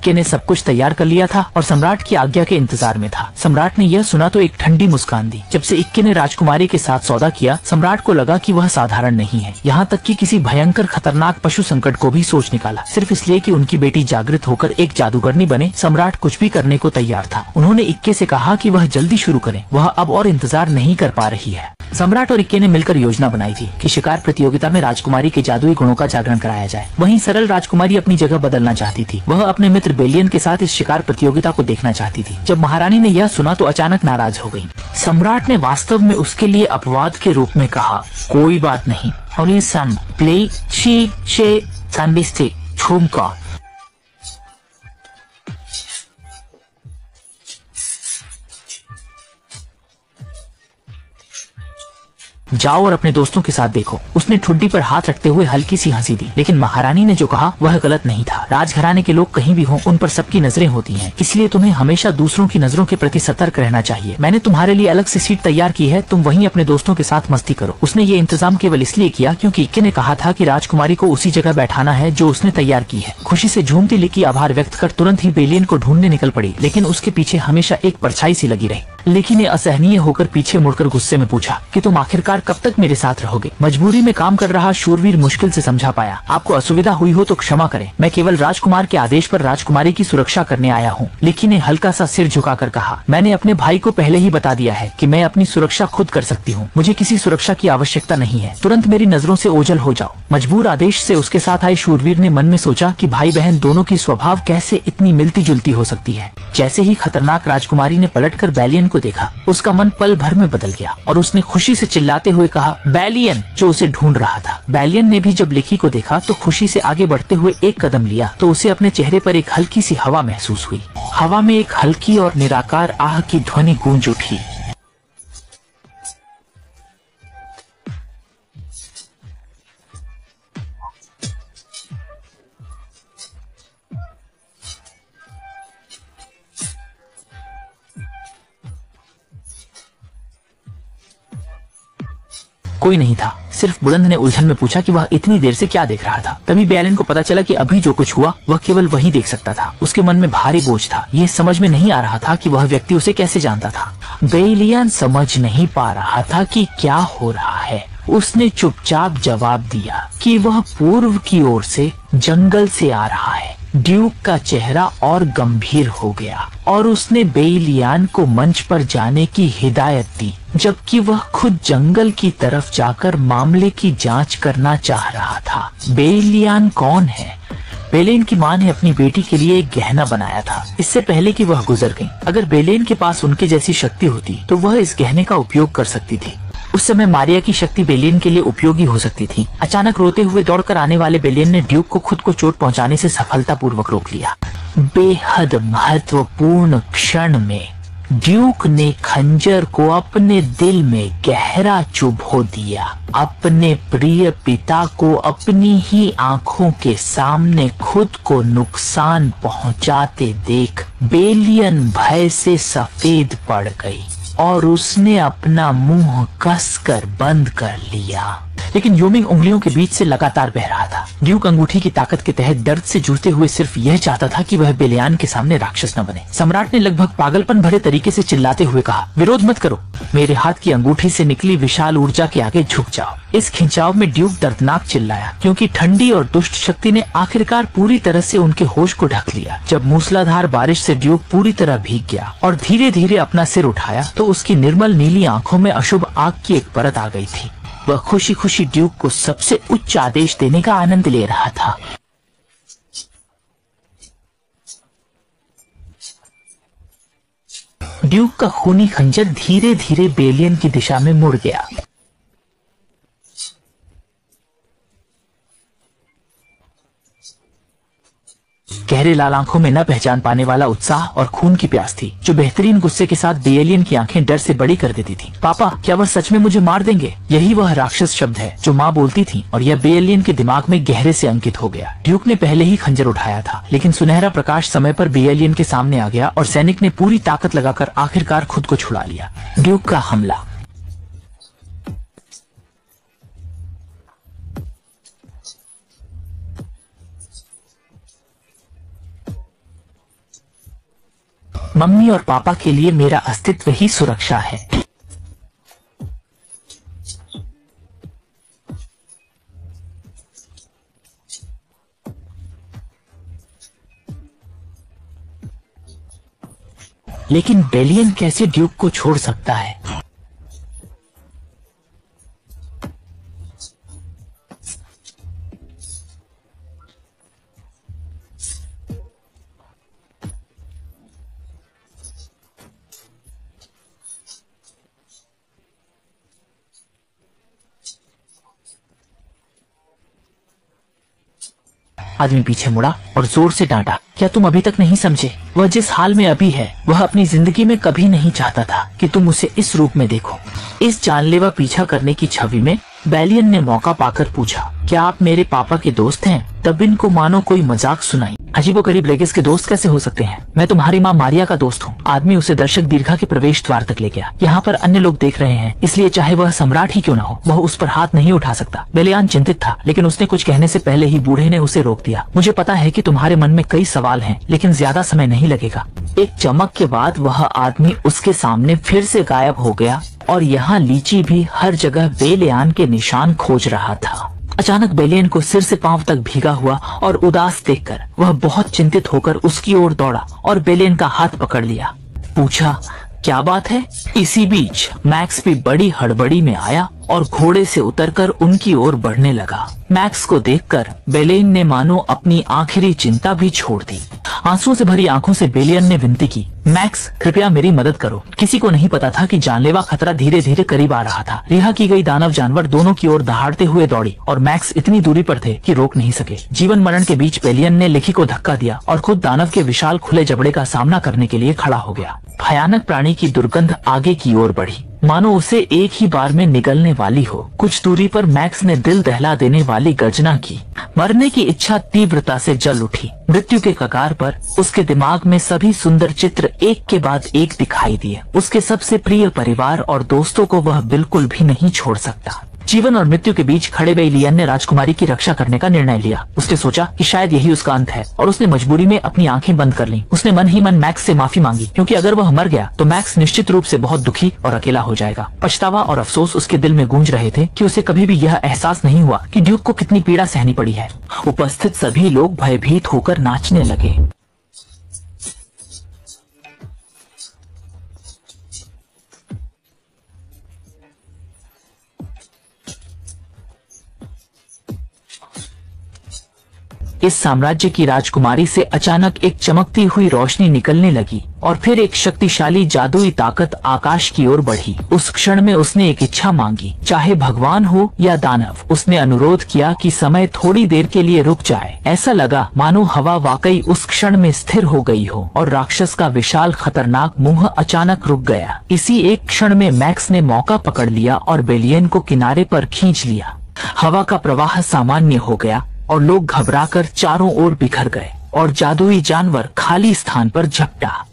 इक्के ने सब कुछ तैयार कर लिया था और सम्राट की आज्ञा के इंतज़ार में था। सम्राट ने यह सुना तो एक ठंडी मुस्कान दी। जब से इक्के ने राजकुमारी के साथ सौदा किया, सम्राट को लगा कि वह साधारण नहीं है। यहाँ तक कि किसी भयंकर खतरनाक पशु संकट को भी सोच निकाला। सिर्फ़ इसलिए कि उनकी बेटी जागृत होकर एक जादूगरनी बने, सम्राट कुछ भी करने को तैयार था। उन्होंने इक्के से कहा कि वह जल्दी शुरू करें। वह अब और इंतज़ार नहीं कर पा रही है। सम्राट और इक्के ने मिलकर योजना बनाई थी कि शिकार प्रतियोगिता में राजकुमारी के जादुई गुणों का जागरण कराया जाए। वहीं सरल राजकुमारी अपनी जगह बदलना चाहती थी। वह अपने मित्र बेलियन के साथ इस शिकार प्रतियोगिता को देखना चाहती थी। जब महारानी ने यह सुना तो अचानक नाराज़ हो गई सम्राट ने वास्तव में उसके लिए अपवाद के रूप में कहा, कोई बात नहीं। और ये सन प्ले शी शे सनबिस्टे झुमका जाओ और अपने दोस्तों के साथ देखो। उसने ठुड्डी पर हाथ रखते हुए हल्की सी हँसी दी। लेकिन महारानी ने जो कहा, वह गलत नहीं था। राजघराने के लोग कहीं भी हों, उन पर सबकी नज़रें होती हैं। इसलिए तुम्हें हमेशा दूसरों की नज़रों के प्रति सतर्क रहना चाहिए। मैंने तुम्हारे लिए अलग से सीट तैयार की है, तुम वहीं अपने दोस्तों के साथ मस्ती करो। उसने ये इंतज़ाम केवल इसलिए किया क्योंकि इक्के ने कहा था कि राजकुमारी को उसी जगह बैठाना है जो उसने तैयार की है। खुशी से झूमती लिखी आभार व्यक्त कर तुरंत ही बेलियन को ढूँढने निकल पड़ी, लेकिन उसके पीछे हमेशा एक परछाई सी लगी रही। लेकिन ने असहनीय होकर पीछे मुड़कर गुस्से में पूछा कि तुम आखिरकार कब तक मेरे साथ रहोगे? मजबूरी में काम कर रहा शूरवीर मुश्किल से समझा पाया। आपको असुविधा हुई हो तो क्षमा करें। मैं केवल राजकुमार के आदेश पर राजकुमारी की सुरक्षा करने आया हूँ। लिखी ने हल्का सा सिर झुकाकर कहा, मैंने अपने भाई को पहले ही बता दिया है कि मैं अपनी सुरक्षा खुद कर सकती हूँ। मुझे किसी सुरक्षा की आवश्यकता नहीं है। तुरंत मेरी नज़रों से ओझल हो जाओ। मजबूर आदेश से उसके साथ आए शूरवीर ने मन में सोचा कि भाई बहन दोनों की स्वभाव कैसे इतनी मिलती जुलती हो सकती है। जैसे ही खतरनाक राजकुमारी ने पलटकर बैलियन को देखा। उसका मन पल भर में बदल गया और उसने खुशी से चिल्लाते हुए कहा, बैलियन, जो उसे ढूंढ रहा था। बैलियन ने भी जब लिखी को देखा तो खुशी से आगे बढ़ते हुए एक कदम लिया तो उसे अपने चेहरे पर एक हल्की सी हवा महसूस हुई। हवा में एक हल्की और निराकार आह की ध्वनि गूंज उठी। कोई नहीं था। सिर्फ़ बुलंद ने उलझन में पूछा कि वह इतनी देर से क्या देख रहा था। तभी बैलन को पता चला कि अभी जो कुछ हुआ, वह केवल वही देख सकता था। उसके मन में भारी बोझ था। यह समझ में नहीं आ रहा था कि वह व्यक्ति उसे कैसे जानता था। बेलियन समझ नहीं पा रहा था कि क्या हो रहा है। उसने चुपचाप जवाब दिया कि वह पूर्व की ओर से जंगल से आ रहा है। ड्यूक का चेहरा और गंभीर हो गया और उसने बेलियान को मंच पर जाने की हिदायत दी, जबकि वह खुद जंगल की तरफ़ जाकर मामले की जाँच करना चाह रहा था। बेलियान कौन है? बेलेन की माँ ने अपनी बेटी के लिए एक गहना बनाया था। इससे पहले कि वह गुजर गई, अगर बेलेन के पास उनके जैसी शक्ति होती तो वह इस गहने का उपयोग कर सकती थी। उस समय मारिया की शक्ति बेलियन के लिए उपयोगी हो सकती थी। अचानक रोते हुए दौड़कर आने वाले बेलियन ने ड्यूक को खुद को चोट पहुँचाने से सफलतापूर्वक रोक लिया। बेहद महत्वपूर्ण क्षण में ड्यूक ने खंजर को अपने दिल में गहरा चुभो दिया। अपने प्रिय पिता को अपनी ही आँखों के सामने खुद को नुकसान पहुंचाते देख बेलियन भय से सफ़ेद पड़ गई। और उसने अपना मुँह कसकर बंद कर लिया। लेकिन योमिंग उंगलियों के बीच से लगातार बह रहा था। ड्यूक अंगूठी की ताकत के तहत दर्द से जूझते हुए सिर्फ़ यह चाहता था कि वह बेलियान के सामने राक्षस न बने। सम्राट ने लगभग पागलपन भरे तरीके से चिल्लाते हुए कहा, विरोध मत करो। मेरे हाथ की अंगूठी से निकली विशाल ऊर्जा के आगे झुक जाओ। इस खिंचाव में ड्यूक दर्दनाक चिल्लाया, क्योंकि ठंडी और दुष्ट शक्ति ने आखिरकार पूरी तरह से उनके होश को ढक लिया। जब मूसलाधार बारिश से ड्यूक पूरी तरह भीग गया और धीरे धीरे अपना सिर उठाया तो उसकी निर्मल नीली आँखों में अशुभ आग की एक परत आ गई थी। वह खुशी खुशी ड्यूक को सबसे उच्च आदेश देने का आनंद ले रहा था। ड्यूक का खूनी खंजर धीरे धीरे बेलियन की दिशा में मुड़ गया। गहरे लाल आँखों में न पहचान पाने वाला उत्साह और खून की प्यास थी, जो बेहतरीन गुस्से के साथ बेलियन की आँखें डर से बड़ी कर देती थी। पापा, क्या वह सच में मुझे मार देंगे? यही वह राक्षस शब्द है, जो माँ बोलती थी, और यह बेलियन के दिमाग में गहरे से अंकित हो गया। ड्यूक ने पहले ही खंजर उठाया था, लेकिन सुनहरा प्रकाश समय पर बेलियन के सामने आ गया, और सैनिक ने पूरी ताकत लगाकर आखिरकार खुद को छुड़ा लिया। ड्यूक का हमला। मम्मी और पापा के लिए मेरा अस्तित्व ही सुरक्षा है। लेकिन बेलियन कैसे ड्यूक को छोड़ सकता है? आदमी पीछे मुड़ा और ज़ोर से डांटा, क्या तुम अभी तक नहीं समझे? वह जिस हाल में अभी है, वह अपनी ज़िंदगी में कभी नहीं चाहता था कि तुम उसे इस रूप में देखो। इस जानलेवा पीछा करने की छवि में बैलियन ने मौका पाकर पूछा, क्या आप मेरे पापा के दोस्त हैं? तब इनको मानो कोई मज़ाक सुनाई। अजीबो करीब लेगिस के दोस्त कैसे हो सकते हैं? मैं तुम्हारी माँ मारिया का दोस्त हूँ। आदमी उसे दर्शक दीर्घा के प्रवेश द्वार तक ले गया। यहाँ पर अन्य लोग देख रहे हैं, इसलिए चाहे वह सम्राट ही क्यों न हो, वह उस पर हाथ नहीं उठा सकता। बेलियान चिंतित था, लेकिन उसने कुछ कहने से पहले ही बूढ़े ने उसे रोक दिया। मुझे पता है की तुम्हारे मन में कई सवाल है, लेकिन ज़्यादा समय नहीं लगेगा। एक चमक के बाद वह आदमी उसके सामने फिर से गायब हो गया, और यहाँ लीची भी हर जगह बेलियान के निशान खोज रहा था। अचानक बेलियन को सिर से पाँव तक भीगा हुआ और उदास देखकर वह बहुत चिंतित होकर उसकी ओर दौड़ा और बेलियन का हाथ पकड़ लिया। पूछा, क्या बात है? इसी बीच मैक्स भी बड़ी हड़बड़ी में आया? और घोड़े से उतरकर उनकी ओर बढ़ने लगा। मैक्स को देखकर बेलेन ने मानो अपनी आखिरी चिंता भी छोड़ दी। आंसुओं से भरी आँखों से बेलियन ने विनती की, मैक्स, कृपया मेरी मदद करो। किसी को नहीं पता था कि जानलेवा खतरा धीरे धीरे करीब आ रहा था। रिहा की गई दानव जानवर दोनों की ओर दहाड़ते हुए दौड़ी और मैक्स इतनी दूरी पर थे कि रोक नहीं सके। जीवन मरण के बीच बेलियन ने लिखी को धक्का दिया और खुद दानव के विशाल खुले जबड़े का सामना करने के लिए खड़ा हो गया। भयानक प्राणी की दुर्गंध आगे की ओर बढ़ी। मानो उसे एक ही बार में निकलने वाली हो। कुछ दूरी पर मैक्स ने दिल दहला देने वाली गर्जना की। मरने की इच्छा तीव्रता से जल उठी। मृत्यु के कगार पर उसके दिमाग में सभी सुंदर चित्र एक के बाद एक दिखाई दिए। उसके सबसे प्रिय परिवार और दोस्तों को वह बिल्कुल भी नहीं छोड़ सकता। जीवन और मृत्यु के बीच खड़े बेलियन ने राजकुमारी की रक्षा करने का निर्णय लिया। उसने सोचा कि शायद यही उसका अंत है, और उसने मजबूरी में अपनी आँखें बंद कर ली। उसने मन ही मन मैक्स से माफ़ी मांगी, क्योंकि अगर वह मर गया तो मैक्स निश्चित रूप से बहुत दुखी और अकेला हो जाएगा। पछतावा और अफसोस उसके दिल में गूंज रहे थे कि उसे कभी भी यह एहसास नहीं हुआ कि ड्यूक को कितनी पीड़ा सहनी पड़ी है। उपस्थित सभी लोग भयभीत होकर नाचने लगे। इस साम्राज्य की राजकुमारी से अचानक एक चमकती हुई रोशनी निकलने लगी और फिर एक शक्तिशाली जादुई ताकत आकाश की ओर बढ़ी। उस क्षण में उसने एक इच्छा मांगी, चाहे भगवान हो या दानव, उसने अनुरोध किया कि समय थोड़ी देर के लिए रुक जाए। ऐसा लगा, मानो हवा वाकई उस क्षण में स्थिर हो गई हो और राक्षस का विशाल खतरनाक मुँह अचानक रुक गया। इसी एक क्षण में मैक्स ने मौका पकड़ लिया और बेलियन को किनारे पर खींच लिया। हवा का प्रवाह सामान्य हो गया और लोग घबराकर चारों ओर बिखर गए और जादुई जानवर खाली स्थान पर झपटा।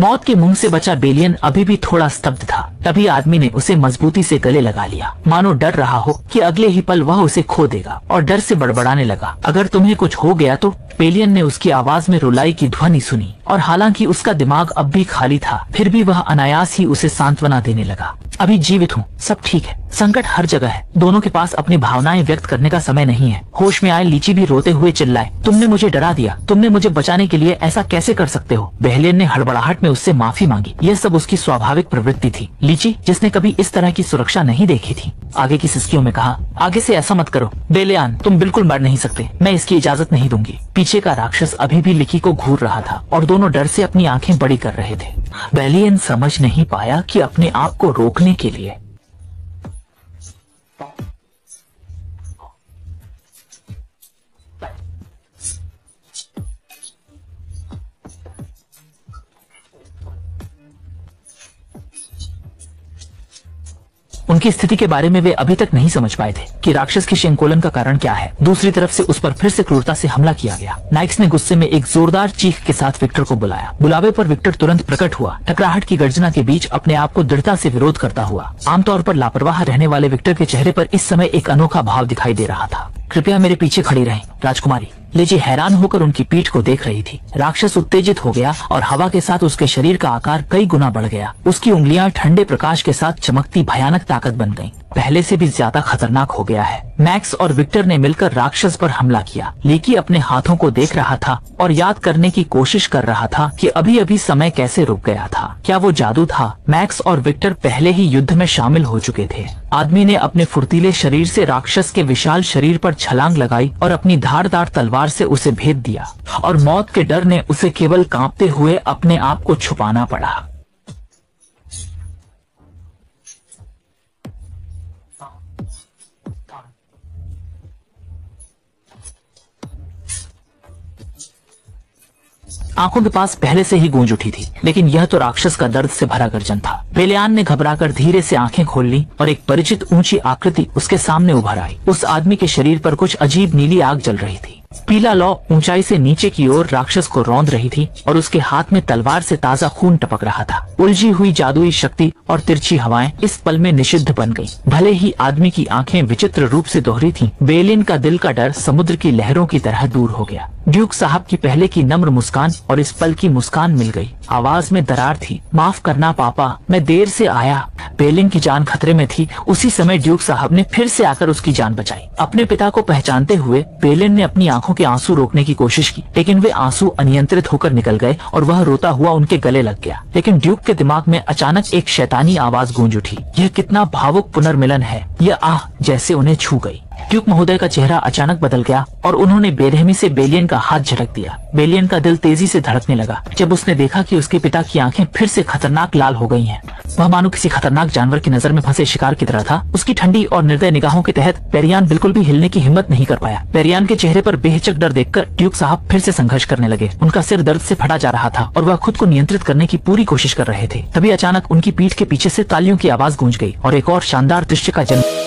मौत के मुँह से बचा बेलियन अभी भी थोड़ा स्तब्ध था। तभी आदमी ने उसे मजबूती से गले लगा लिया। मानो डर रहा हो कि अगले ही पल वह उसे खो देगा और डर से बड़बड़ाने लगा। अगर तुम्हें कुछ हो गया तो बेलियन ने उसकी आवाज़ में रुलाई की ध्वनि सुनी। और हालाँकि उसका दिमाग अब भी खाली था, फिर भी वह अनायास ही उसे सांत्वना देने लगा। अभी जीवित हूँ, सब ठीक है। संकट हर जगह है। दोनों के पास अपनी भावनाएँ व्यक्त करने का समय नहीं है। होश में आए लीची भी रोते हुए चिल्लाए, तुमने मुझे डरा दिया। तुमने मुझे बचाने के लिए ऐसा कैसे कर सकते हो? बहलियन ने हड़बड़ाहट में उससे माफ़ी मांगी। यह सब उसकी स्वाभाविक प्रवृत्ति थी। लीची, जिसने कभी इस तरह की सुरक्षा नहीं देखी थी, आगे की सिस्कियों में कहा, आगे से ऐसा मत करो। बेलियान, तुम बिल्कुल मर नहीं सकते। मैं इसकी इजाज़त नहीं दूँगी। पीछे का राक्षस अभी भी लिखी को घूर रहा था और दोनों डर से अपनी आँखें बड़ी कर रहे थे। बेलियन समझ नहीं पाया कि अपने आप को रोकने के लिए उनकी स्थिति के बारे में वे अभी तक नहीं समझ पाए थे कि राक्षस के शंकोलन का कारण क्या है। दूसरी तरफ़ से उस पर फिर से क्रूरता से हमला किया गया। नाइक्स ने गुस्से में एक जोरदार चीख के साथ विक्टर को बुलाया। बुलावे पर विक्टर तुरंत प्रकट हुआ। टकराहट की गर्जना के बीच अपने आप को दृढ़ता से विरोध करता हुआ। आमतौर पर लापरवाह रहने वाले विक्टर के चेहरे पर इस समय एक अनोखा भाव दिखाई दे रहा था। कृपया मेरे पीछे खड़ी रहें, राजकुमारी। लेजी हैरान होकर उनकी पीठ को देख रही थी। राक्षस उत्तेजित हो गया और हवा के साथ उसके शरीर का आकार कई गुना बढ़ गया। उसकी उंगलियाँ ठंडे प्रकाश के साथ चमकती भयानक ताकत बन गईं। पहले से भी ज़्यादा खतरनाक हो गया है। मैक्स और विक्टर ने मिलकर राक्षस पर हमला किया। लेकी अपने हाथों को देख रहा था और याद करने की कोशिश कर रहा था कि अभी अभी समय कैसे रुक गया था। क्या वो जादू था? मैक्स और विक्टर पहले ही युद्ध में शामिल हो चुके थे। आदमी ने अपने फुर्तीले शरीर से राक्षस के विशाल शरीर पर छलांग लगाई और अपनी धारदार तलवार से उसे भेद दिया और मौत के डर ने उसे केवल कांपते हुए अपने आप को छुपाना पड़ा। आँखों के पास पहले से ही गूंज उठी थी, लेकिन यह तो राक्षस का दर्द से भरा गर्जन था। बेलियान ने घबराकर धीरे से आँखें खोल ली और एक परिचित ऊँची आकृति उसके सामने उभर आई। उस आदमी के शरीर पर कुछ अजीब नीली आग जल रही थी। पीला लौ ऊंचाई से नीचे की ओर राक्षस को रौंद रही थी और उसके हाथ में तलवार से ताज़ा खून टपक रहा था। उलझी हुई जादुई शक्ति और तिरछी हवाएँ इस पल में निषिद्ध बन गईं। भले ही आदमी की आँखें विचित्र रूप से दोहरी थीं, बेलिन का दिल का डर समुद्र की लहरों की तरह दूर हो गया। ड्यूक साहब की पहले की नम्र मुस्कान और इस पल की मुस्कान मिल गई। आवाज़ में दरार थी माफ़ करना पापा मैं देर से आया। बेलिन की जान खतरे में थी उसी समय ड्यूक साहब ने फिर से आकर उसकी जान बचाई। अपने पिता को पहचानते हुए बेलिन ने अपनी आँखों के आँसू रोकने की कोशिश की, लेकिन वे आँसू अनियंत्रित होकर निकल गए और वह रोता हुआ उनके गले लग गया। लेकिन ड्यूक के दिमाग में अचानक एक शैतानी आवाज़ गूंज उठी। यह कितना भावुक पुनर्मिलन है। यह आह जैसे उन्हें छू गई। ड्यूक महोदय का चेहरा अचानक बदल गया और उन्होंने बेरहमी से बेलियन का हाथ झटक दिया। बेलियन का दिल तेज़ी से धड़कने लगा। जब उसने देखा कि उसके पिता की आँखें फिर से खतरनाक लाल हो गई हैं। वह मानो किसी खतरनाक जानवर की नज़र में फंसे शिकार की तरह था। उसकी ठंडी और निर्दय निगाहों के तहत पेरियान बिल्कुल भी हिलने की हिम्मत नहीं कर पाया। पेरियान के चेहरे पर बेहचक डर देखकर ड्यूक साहब फिर से संघर्ष करने लगे। उनका सिर दर्द से फटा जा रहा था और वह खुद को नियंत्रित करने की पूरी कोशिश कर रहे थे। तभी अचानक उनकी पीठ के पीछे से तालियों की आवाज़ गूंज गई और एक और शानदार दृश्य का जन्म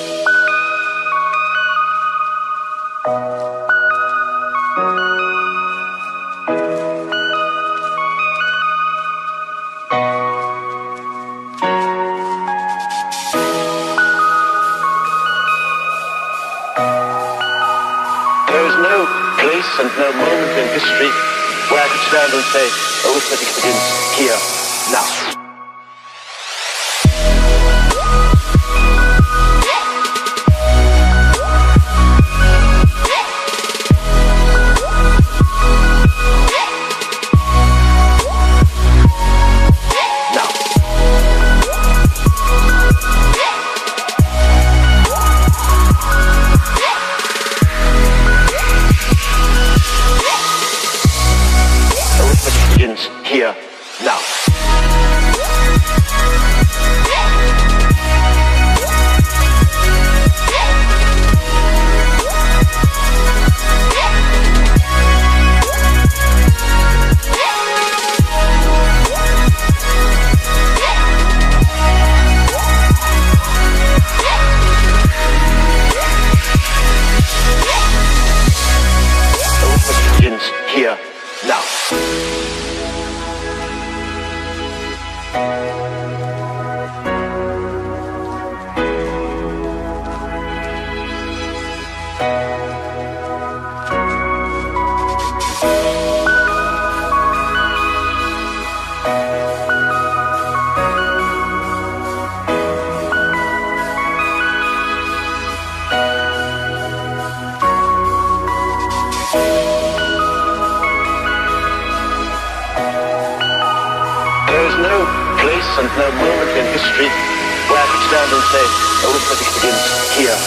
history where I could stand and say, arithmetic begins here.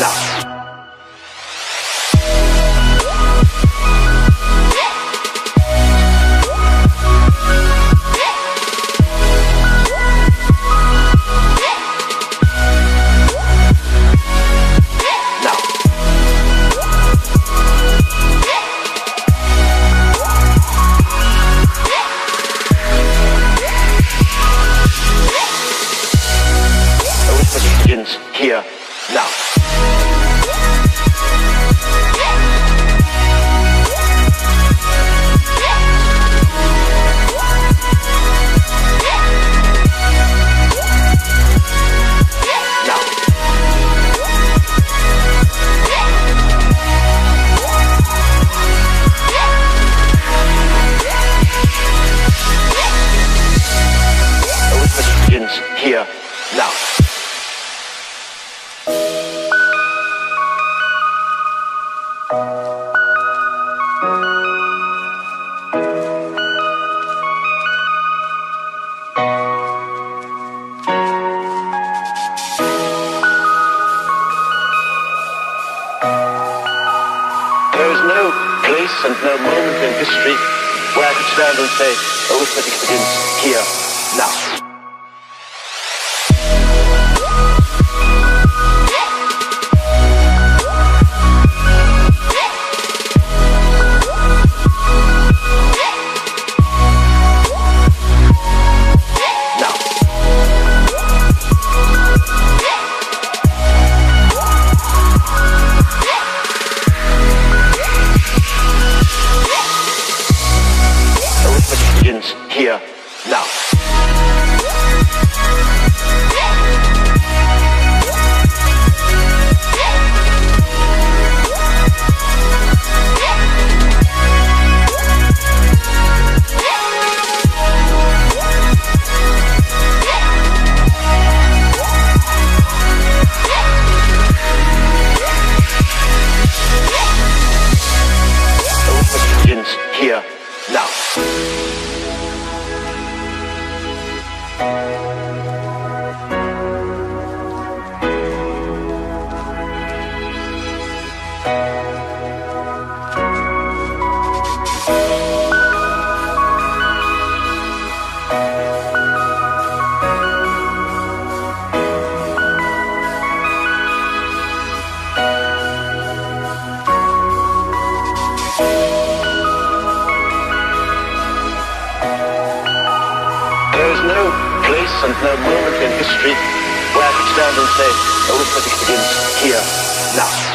Now. love. and no moment in history where I could stand and say, arithmetic begins here, now. street where I stand and say, arithmetic begins here, now.